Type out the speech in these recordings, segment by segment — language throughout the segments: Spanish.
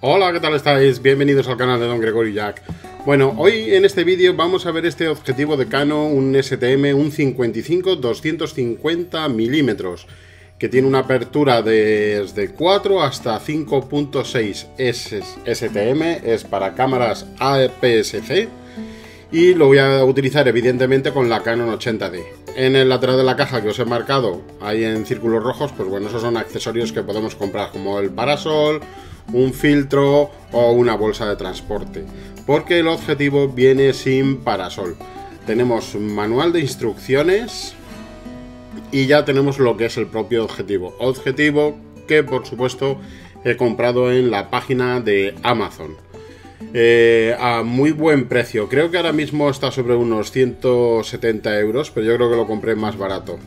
Hola, ¿qué tal estáis? Bienvenidos al canal de Don Gregorio Jack. Bueno, hoy en este vídeo vamos a ver este objetivo de Canon, un STM, un 55-250 milímetros, que tiene una apertura desde 4 hasta 5.6 STM, es para cámaras APS-C, y lo voy a utilizar evidentemente con la Canon 80D. En el lateral de la caja que os he marcado, ahí en círculos rojos, pues bueno, esos son accesorios que podemos comprar, como el parasol, un filtro o una bolsa de transporte, porque el objetivo viene sin parasol. Tenemos manual de instrucciones y ya tenemos lo que es el propio objetivo. Objetivo que por supuesto he comprado en la página de Amazon. Eh, a muy buen precio. Creo que ahora mismo está sobre unos 170 euros, pero yo creo que lo compré más barato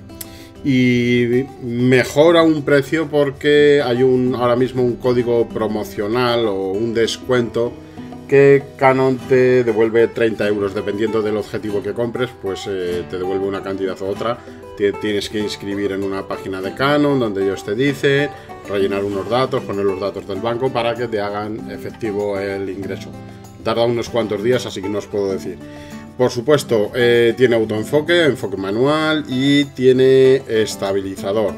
y mejora un precio porque hay un ahora mismo un código promocional o un descuento que Canon te devuelve 30 euros. Dependiendo del objetivo que compres pues eh, te devuelve una cantidad u otra. Tienes que inscribir en una página de Canon donde ellos te dicen rellenar unos datos poner los datos del banco para que te hagan efectivo el ingreso. Tarda unos cuantos días así que no os puedo decir por supuesto, eh, tiene autoenfoque, enfoque manual y tiene estabilizador.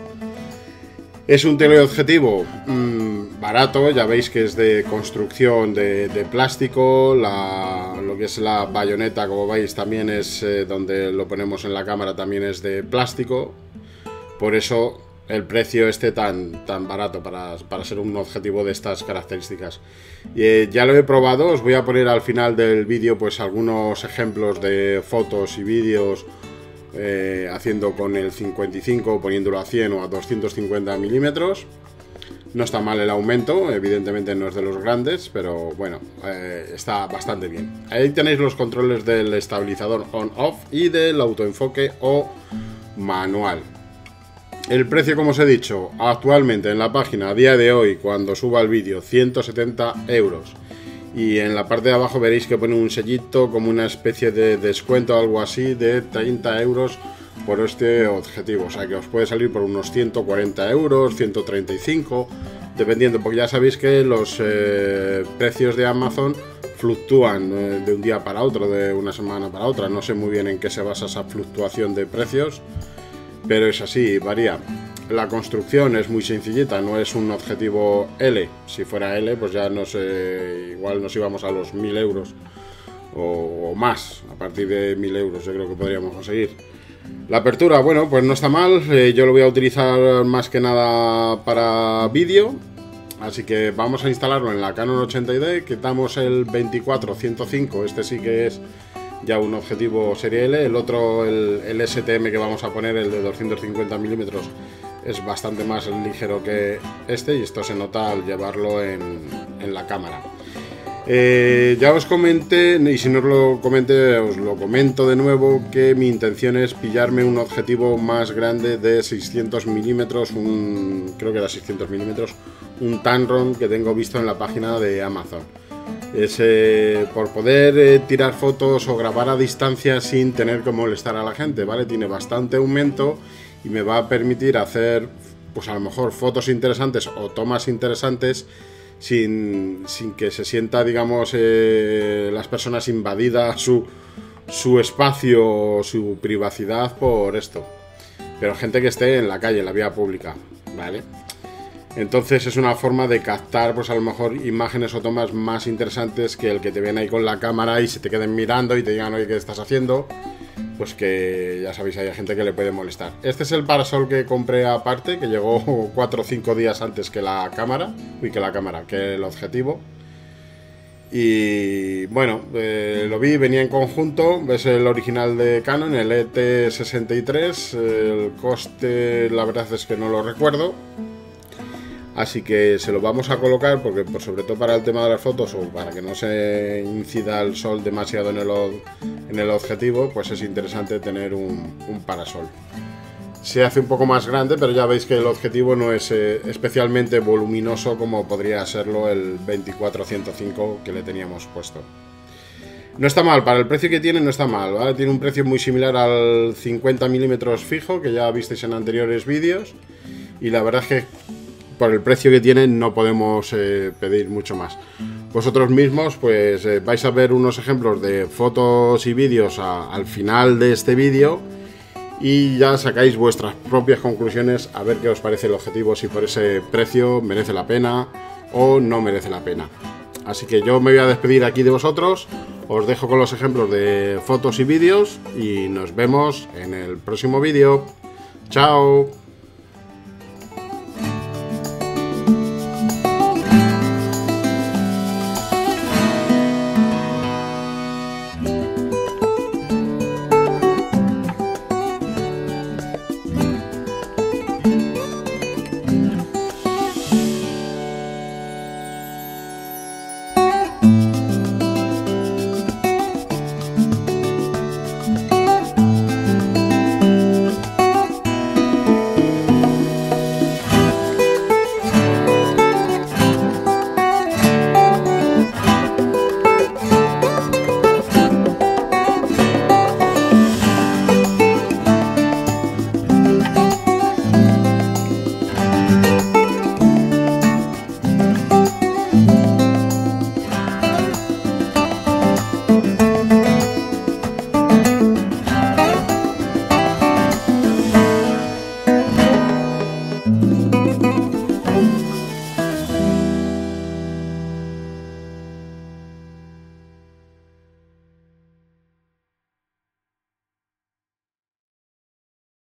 Es un teleobjetivo mm, barato, ya veis que es de construcción de, plástico, lo que es la bayoneta, como veis, también es eh, donde lo ponemos en la cámara, también es de plástico. Por eso el precio esté tan, tan barato para, ser un objetivo de estas características. Eh, ya lo he probado, os voy a poner al final del vídeo pues algunos ejemplos de fotos y vídeos eh, haciendo con el 55, poniéndolo a 100 o a 250 milímetros. No está mal el aumento, evidentemente no es de los grandes, pero bueno, eh, está bastante bien. Ahí tenéis los controles del estabilizador on-off y del autoenfoque o manual. El precio, como os he dicho, actualmente en la página a día de hoy, cuando suba el vídeo, 170 euros. Y en la parte de abajo veréis que pone un sellito como una especie de descuento algo así de 30 euros por este objetivo. O sea que os puede salir por unos 140 euros, 135, dependiendo, porque ya sabéis que los eh, precios de Amazon fluctúan eh, de un día para otro, de una semana para otra. No sé muy bien en qué se basa esa fluctuación de precios pero es así, varía. La construcción es muy sencillita, no es un objetivo L. Si fuera L, pues ya no sé, igual nos íbamos a los 1000 euros o, más. A partir de 1000 euros, yo creo que podríamos conseguir. La apertura, bueno, pues no está mal. Eh, yo lo voy a utilizar más que nada para vídeo. Así que vamos a instalarlo en la Canon 80D. Quitamos el 24-105. Este sí que es ya un objetivo serie L. El otro, el, STM que vamos a poner, el de 250 milímetros, es bastante más ligero que este y esto se nota al llevarlo en, la cámara. Eh, ya os comenté, y si no os lo comenté, os lo comento de nuevo, que mi intención es pillarme un objetivo más grande de 600 milímetros, un, creo que era 600 milímetros, un Tanron que tengo visto en la página de Amazon es eh, por poder eh, tirar fotos o grabar a distancia sin tener que molestar a la gente, ¿vale? Tiene bastante aumento y me va a permitir hacer, pues a lo mejor fotos interesantes o tomas interesantes sin, que se sienta, digamos, eh, las personas invadidas su, su espacio o su privacidad por esto. Pero gente que esté en la calle, en la vía pública, ¿vale? Entonces es una forma de captar, pues a lo mejor, imágenes o tomas más interesantes que el que te ven ahí con la cámara y se te queden mirando y te digan, oye, ¿qué estás haciendo? Pues que ya sabéis, hay gente que le puede molestar. Este es el parasol que compré aparte, que llegó 4 o 5 días antes que la cámara, uy, que la cámara, que el objetivo. Y bueno, eh, lo vi, venía en conjunto, es el original de Canon, el ET63, el coste la verdad es que no lo recuerdo, Así que se lo vamos a colocar porque por sobre todo para el tema de las fotos o para que no se incida el sol demasiado en el, en el objetivo, pues es interesante tener un, parasol. Se hace un poco más grande, pero ya veis que el objetivo no es eh, especialmente voluminoso como podría serlo el 24-105 que le teníamos puesto. No está mal, para el precio que tiene no está mal, ¿vale? Tiene un precio muy similar al 50 mm fijo que ya visteis en anteriores vídeos y la verdad es que por el precio que tienen no podemos eh, pedir mucho más. vosotros mismos pues eh, vais a ver unos ejemplos de fotos y vídeos al final de este vídeo y ya sacáis vuestras propias conclusiones a ver qué os parece el objetivo, si por ese precio merece la pena o no merece la pena. Así que yo me voy a despedir aquí de vosotros, os dejo con los ejemplos de fotos y vídeos y nos vemos en el próximo vídeo. ¡Chao!